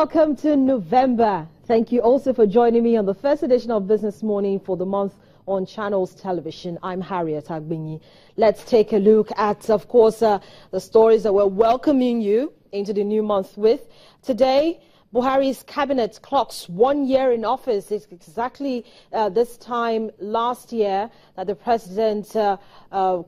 welcome to November. Thank you also for joining me on the first edition of Business Morning for the month on Channels Television. I'm Harriet Agbinyi. Let's take a look at, of course, uh, the stories that we're welcoming you into the new month with. Today, Buhari's cabinet clocks one year in office. It's exactly uh, this time last year that the president uh, uh,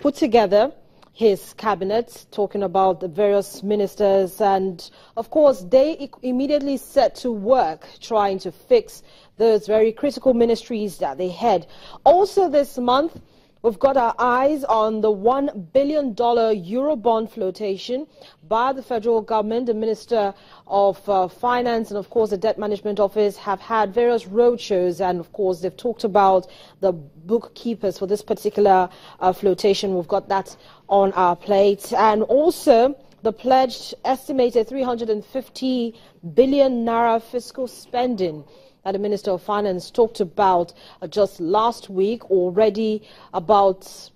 put together his cabinet, talking about the various ministers. And of course, they immediately set to work trying to fix those very critical ministries that they had. Also, this month, We've got our eyes on the $1 billion Eurobond flotation by the federal government. The Minister of uh, Finance and, of course, the Debt Management Office have had various roadshows, and, of course, they've talked about the bookkeepers for this particular uh, flotation. We've got that on our plate. And also, the pledged estimated 350 billion naira fiscal spending that the Minister of Finance talked about uh, just last week already about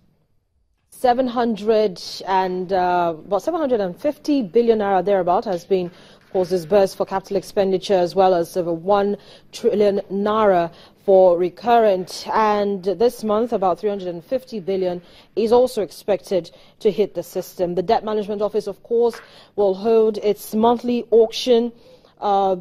700 and uh, about 750 billion naira thereabout has been of course disbursed for capital expenditure as well as over 1 trillion naira for recurrent and this month about 350 billion is also expected to hit the system. The debt management office of course will hold its monthly auction uh,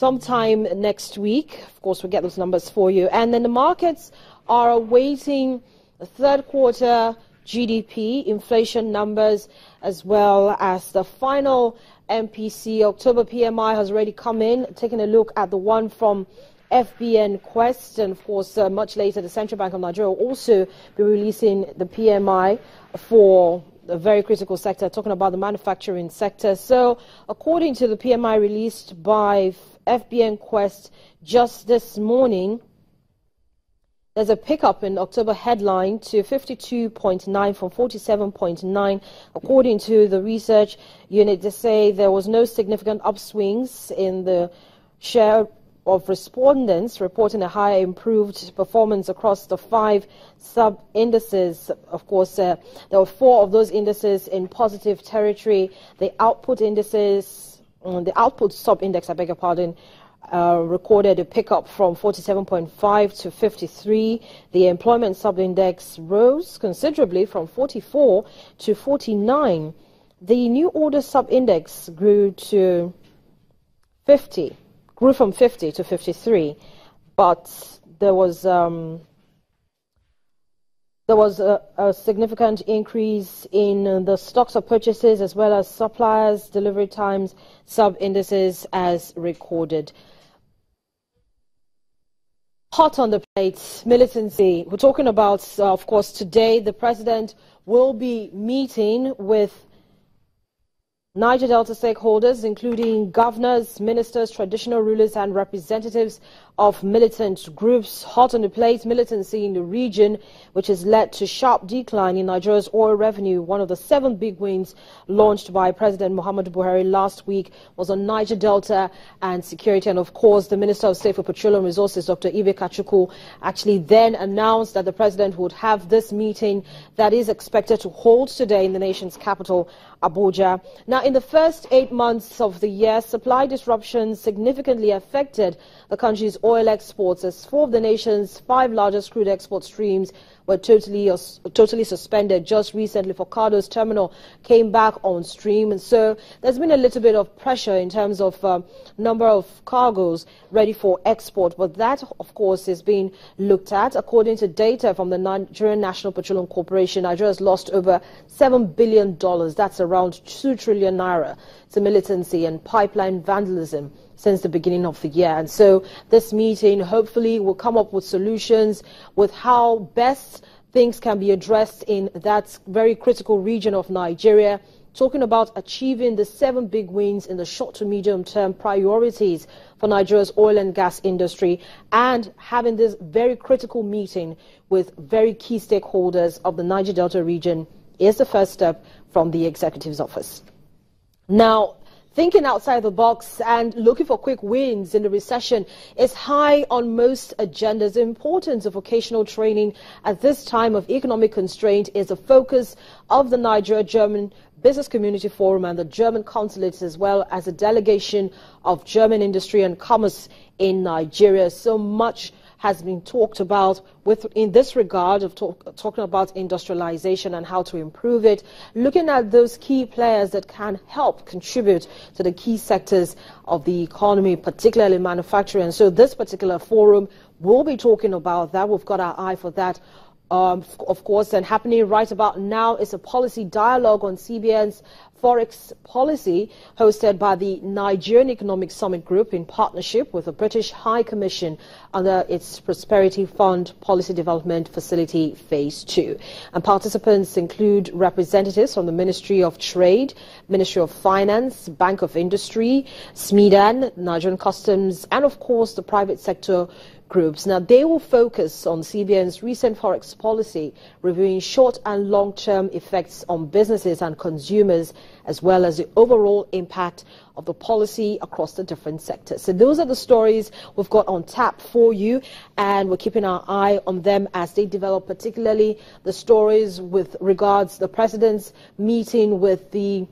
sometime next week. Of course, we'll get those numbers for you. And then the markets are awaiting the third quarter GDP, inflation numbers, as well as the final MPC. October PMI has already come in. Taking a look at the one from FBN Quest, and of course, uh, much later, the Central Bank of Nigeria will also be releasing the PMI for a very critical sector, talking about the manufacturing sector. So, according to the PMI released by FBN Quest just this morning, there's a pickup in October headline to 52.9 from 47.9. According to the research unit, they say there was no significant upswings in the share of respondents reporting a higher improved performance across the five sub indices. Of course, uh, there were four of those indices in positive territory. The output indices, um, the output sub index, I beg your pardon, uh, recorded a pickup from 47.5 to 53. The employment sub-index rose considerably from 44 to 49. The new order sub-index grew to 50 grew from 50 to 53, but there was um, there was a, a, significant increase in the stocks of purchases as well as suppliers, delivery times, sub indices as recorded. Hot on the plate, militancy. We're talking about, uh, of course, today the president will be meeting with Niger Delta stakeholders, including governors, ministers, traditional rulers, and representatives of militant groups, hot on the plate militancy in the region, which has led to sharp decline in Nigeria's oil revenue. One of the seven big wins launched by President Muhammadu Buhari last week was on Niger Delta and security. And of course, the Minister of State for Petroleum Resources, Dr. Ibe Kachukwu, actually then announced that the president would have this meeting that is expected to hold today in the nation's capital, Abuja. Now, in the first eight months of the year, supply disruptions significantly affected the country's oil exports as four of the nation's five largest crude export streams were totally, totally suspended just recently. For Forcados terminal came back on stream. And so there's been a little bit of pressure in terms of uh, number of cargoes ready for export. But that, of course, is being looked at. According to data from the Nigerian National Petroleum Corporation, Nigeria has lost over $7 billion. That's around 2 trillion naira to militancy and pipeline vandalism since the beginning of the year. And so this meeting hopefully will come up with solutions with how best things can be addressed in that very critical region of Nigeria talking about achieving the seven big wins in the short to medium term priorities for Nigeria's oil and gas industry and having this very critical meeting with very key stakeholders of the Niger Delta region is the first step from the executive's office. Now, thinking outside the box and looking for quick wins in the recession is high on most agendas. The importance of vocational training at this time of economic constraint is a focus of the Nigeria German Business Community Forum and the German consulates as well as a delegation of German industry and commerce in Nigeria. So much has been talked about with in this regard of talk, talking about industrialization and how to improve it, looking at those key players that can help contribute to the key sectors of the economy, particularly manufacturing. So this particular forum will be talking about that. We've got our eye for that um, of course, and happening right about now is a policy dialogue on CBN's forex policy hosted by the Nigerian Economic Summit Group in partnership with the British High Commission under its Prosperity Fund Policy Development Facility Phase 2. And participants include representatives from the Ministry of Trade, Ministry of Finance, Bank of Industry, SMEDAN, Nigerian Customs, and of course the private sector groups. Now, they will focus on CBN's recent forex policy, reviewing short and long-term effects on businesses and consumers, as well as the overall impact of the policy across the different sectors. So those are the stories we've got on tap for you, and we're keeping our eye on them as they develop, particularly the stories with regards the president's meeting with the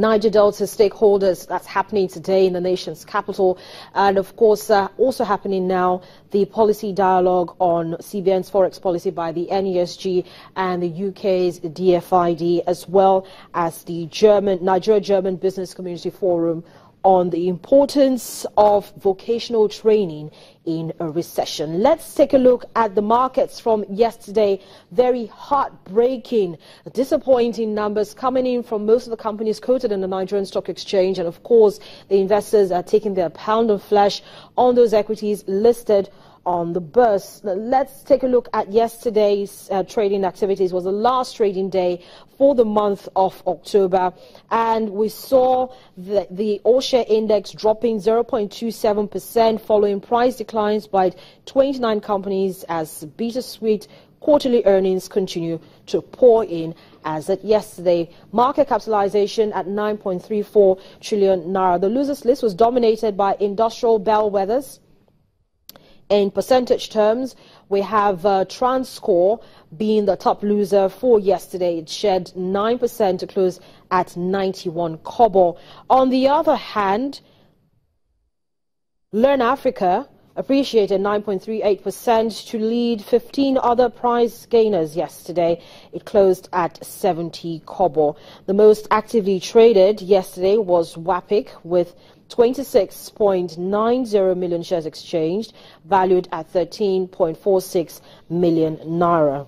Niger Delta stakeholders. That's happening today in the nation's capital. And of course, uh, also happening now, the policy dialogue on CBN's forex policy by the NESG and the UK's DFID, as well as the German, Nigeria German Business Community Forum on the importance of vocational training in a recession. Let's take a look at the markets from yesterday. Very heartbreaking, disappointing numbers coming in from most of the companies quoted in the Nigerian Stock Exchange. And of course, the investors are taking their pound of flesh on those equities listed on the bourse. Let's take a look at yesterday's uh, trading activities. It was the last trading day for the month of October, and we saw the, the index dropping 0.27% following price declines by 29 companies as bittersweet quarterly earnings continue to pour in as at yesterday. Market capitalization at 9.34 trillion naira. The losers list was dominated by industrial bellwethers in percentage terms, we have uh, Transcorp being the top loser for yesterday. It shed 9% to close at 91 kobo. On the other hand, Learn Africa appreciated 9.38% to lead 15 other prize gainers yesterday. It closed at 70 kobo. The most actively traded yesterday was WAPIC with 26.90 million shares exchanged, valued at 13.46 million naira.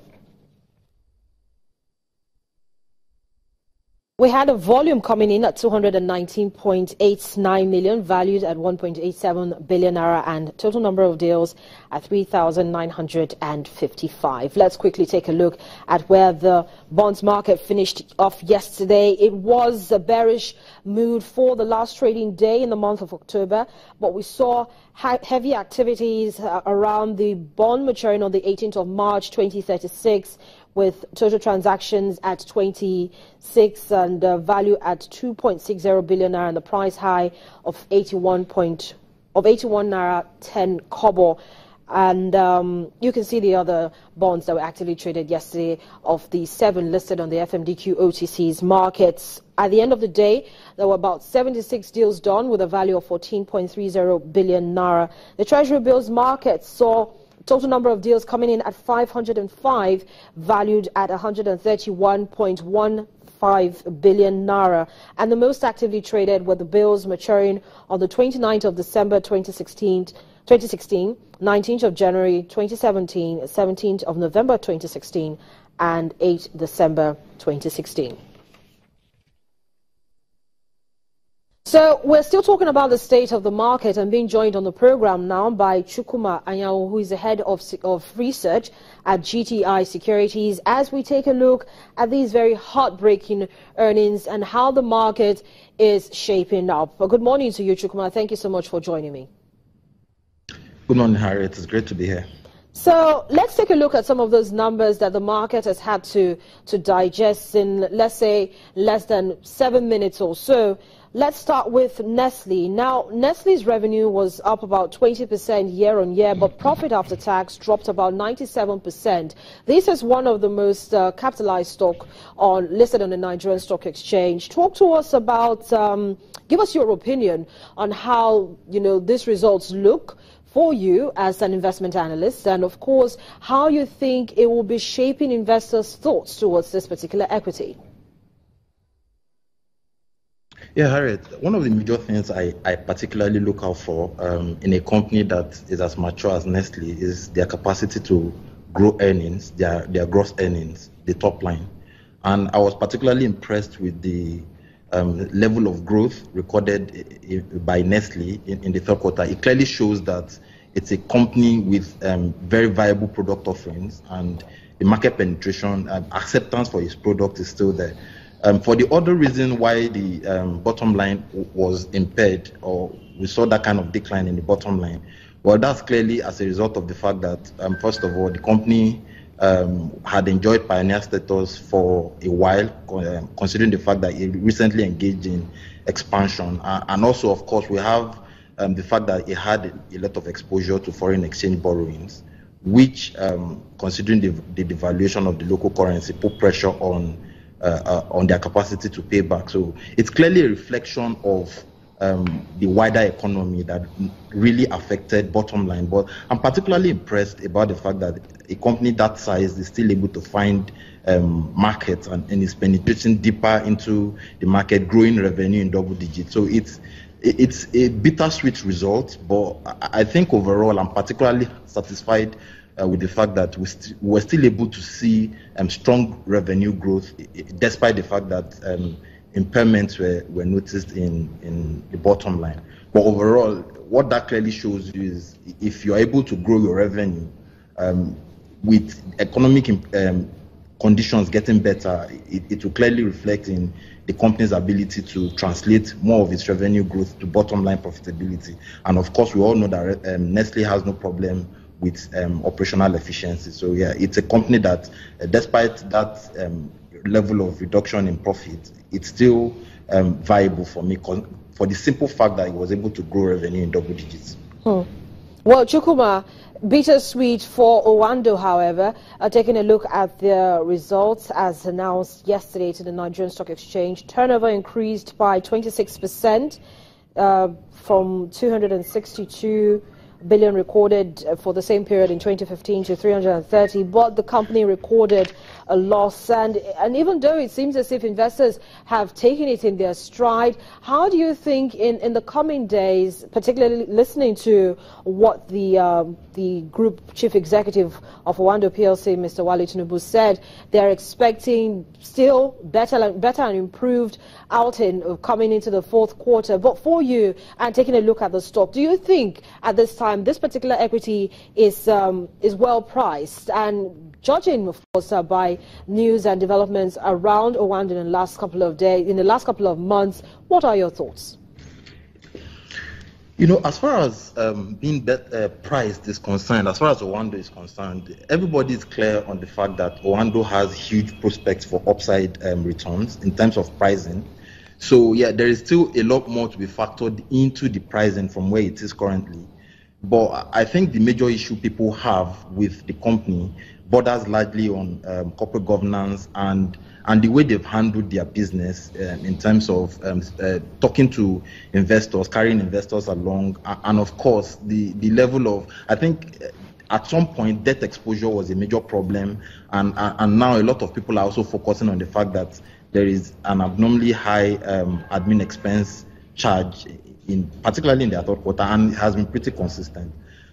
We had a volume coming in at 219.89 million, valued at 1.87 billion naira, and total number of deals at 3,955. Let's quickly take a look at where the bonds market finished off yesterday. It was a bearish mood for the last trading day in the month of October, but we saw heavy activities uh, around the bond maturing on the 18th of March 2036 with total transactions at 26 and uh, value at 2.60 billion naira and the price high of 81 point of 81 naira 10 kobo. And um, you can see the other bonds that were actively traded yesterday of the seven listed on the FMDQ OTC's markets. At the end of the day, there were about 76 deals done with a value of 14.30 billion naira. The Treasury bills market saw Total number of deals coming in at 505, valued at 131.15 billion naira. And the most actively traded were the bills maturing on the 29th of December 2016, 2016 19th of January 2017, 17th of November 2016, and 8th December 2016. So we're still talking about the state of the market and being joined on the program now by Chukwuma Anyanwu, who is the head of, of research at GTI Securities, as we take a look at these very heartbreaking earnings and how the market is shaping up. Good morning to you, Chukwuma. Thank you so much for joining me. Good morning, Harriet. It's great to be here. So let's take a look at some of those numbers that the market has had to, to digest in, let's say, less than seven minutes or so. Let's start with Nestle. Now, Nestle's revenue was up about 20% year on year, but profit after tax dropped about 97%. This is one of the most uh, capitalized stock on listed on the Nigerian Stock Exchange. Talk to us about, um, give us your opinion on how you know these results look for you as an investment analyst, and of course, how you think it will be shaping investors' thoughts towards this particular equity. Yeah, Harriet, one of the major things I, I particularly look out for um, in a company that is as mature as Nestle is their capacity to grow earnings, their, their gross earnings, the top line. And I was particularly impressed with the um, level of growth recorded by Nestle in, in, the third quarter. It clearly shows that it's a company with um, very viable product offerings and the market penetration and acceptance for its product is still there. Um, for the other reason why the um, bottom line was impaired, or we saw that kind of decline in the bottom line, well, that's clearly as a result of the fact that, um, first of all, the company um, had enjoyed pioneer status for a while, um, considering the fact that it recently engaged in expansion. Uh, and also, of course, we have um, the fact that it had a lot of exposure to foreign exchange borrowings, which, considering the, the devaluation of the local currency, put pressure on uh, uh, on their capacity to pay back. So it's clearly a reflection of um, the wider economy that really affected bottom line. But I'm particularly impressed about the fact that a company that size is still able to find um, markets and, and is penetrating deeper into the market, growing revenue in double digits. So it's it's a bittersweet result, but I think overall I'm particularly satisfied uh, with the fact that we, st- were still able to see um, strong revenue growth, despite the fact that um, impairments were, were noticed in, in the bottom line. But overall, what that clearly shows you is if you're able to grow your revenue um, with economic um, conditions getting better, it, it will clearly reflect in the company's ability to translate more of its revenue growth to bottom line profitability. And of course, we all know that um, Nestle has no problem with um, operational efficiency. So yeah, it's a company that, uh, despite that um, level of reduction in profit, it's still um, viable for me for the simple fact that it was able to grow revenue in double digits. Hmm. Well, Chukwuma, bittersweet for Oando, however, uh, taking a look at the results as announced yesterday to the Nigerian Stock Exchange, turnover increased by 26% uh, from 262 billion recorded uh, for the same period in 2015 to 330, but the company recorded a loss. And, and even though it seems as if investors have taken it in their stride, how do you think in, in the coming days, particularly listening to what the, um, the group chief executive of Oando PLC, Mr. Wale Tinubu, said, they're expecting still better, better and improved outing coming into the fourth quarter. But for you, and taking a look at the stock, do you think at this time this particular equity is um, is well priced? And judging, of course, uh, by news and developments around Oando in the last couple of days, in the last couple of months, what are your thoughts? You know, as far as um, being bet, uh, priced is concerned, as far as Oando is concerned, everybody is clear on the fact that Oando has huge prospects for upside um, returns in terms of pricing. So yeah, there is still a lot more to be factored into the pricing from where it is currently. But I think the major issue people have with the company borders largely on um, corporate governance and and the way they've handled their business um, in terms of um, uh, talking to investors, carrying investors along, and of course the the level of I think uh, at some point debt exposure was a major problem, and and now a lot of people are also focusing on the fact that there is an abnormally high um, admin expense charge, in particularly in the third quarter, and has been pretty consistent.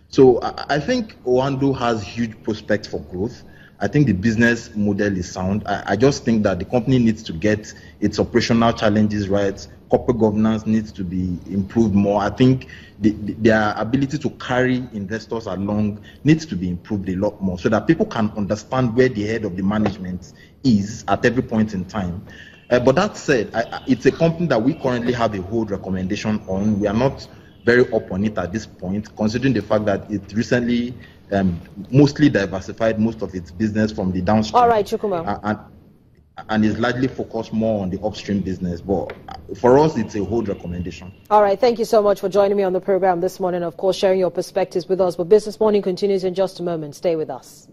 So I, I think Oando has huge prospects for growth. I think the business model is sound. I, I, just think that the company needs to get its operational challenges right. Corporate governance needs to be improved more. I think the, the, their ability to carry investors along needs to be improved a lot more so that people can understand where the head of the management is at every point in time. Uh, but that said, I, it's a company that we currently have a hold recommendation on. We are not very up on it at this point, considering the fact that it recently um, mostly diversified most of its business from the downstream. All right, Chukwuma. Uh, and, and is largely focused more on the upstream business. But for us, it's a hold recommendation. All right. Thank you so much for joining me on the program this morning. Of course, sharing your perspectives with us. But Business Morning continues in just a moment. Stay with us.